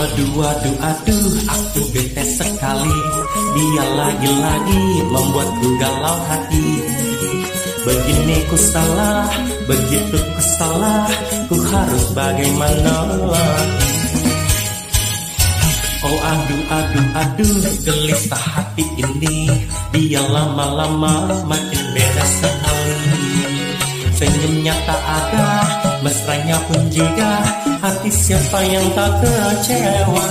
Waduh, waduh, aduh, aku bete sekali. Dia lagi-lagi membuatku galau hati. Begini ku salah, begitu ku salah Ku harus bagaimana? Oh aduh, aduh, aduh, gelisah hati ini. Dia lama-lama makin beda sekali. Senyumnya tak ada, mesranya pun juga Hati siapa yang tak kecewa?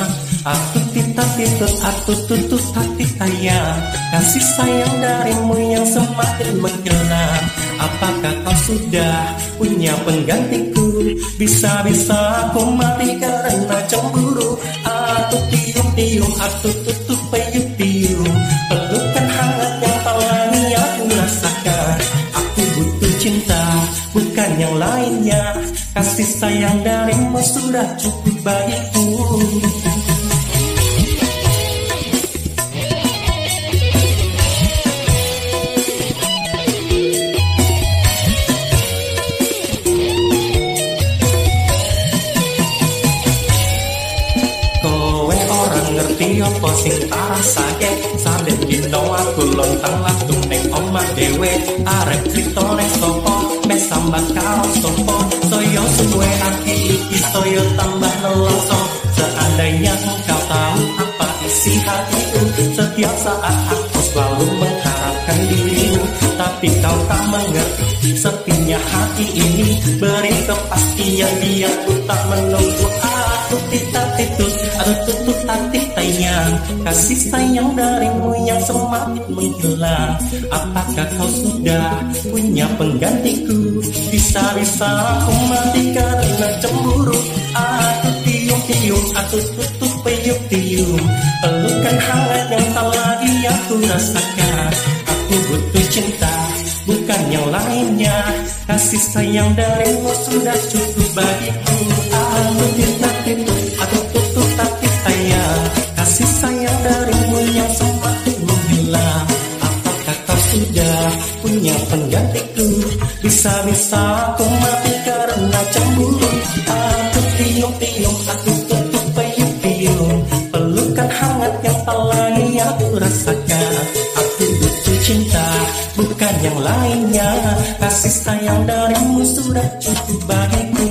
Aku titah titut, aku tutut hati sayang Kasih sayang darimu yang semakin menggila Apakah kau sudah punya penggantiku? Bisa-bisa aku mati karena cemburu. Aku tiup-tiup, aku tutup Kasih sayang darimu sudah cukup bagiku ngerti apa sing tak rasake? Saben dino aku lontang langsung neng omah dewe Arek krito neng sopo Mes sambat karo sopo. Soyo suwe hati iki soyo tambah nelosong Seandainya engkau tahu apa isi hatiku Setiap saat aku selalu mengharapkan dirimu. Tapi kau tak mengerti sepinya hati ini Beri kepastian biar ku tak menunggu Aku aku hati sayang Kasih sayang darimu yang semakin menghilang. Apakah kau sudah punya penggantiku? Bisa-bisa aku mati karena cemburu. Aku tiup-tiup, aku tutup peyup-tiup. Pelukan hangat yang tak lagi aku rasakan. Aku butuh cinta, bukan yang lainnya. Kasih sayang darimu sudah cukup bagiku. Aku tidak tidur, aku tutup sayang Kasih sayang darimu yang semakin menghilang Apakah kau sudah punya penggantiku? Bisa-bisa aku mati karena cemburu. Aku tiup-tiup, aku tutup payung-payung. Pelukan hangat yang lagi aku rasakan. Aku butuh cinta, bukan yang lainnya. Kasih sayang darimu sudah cukup bagiku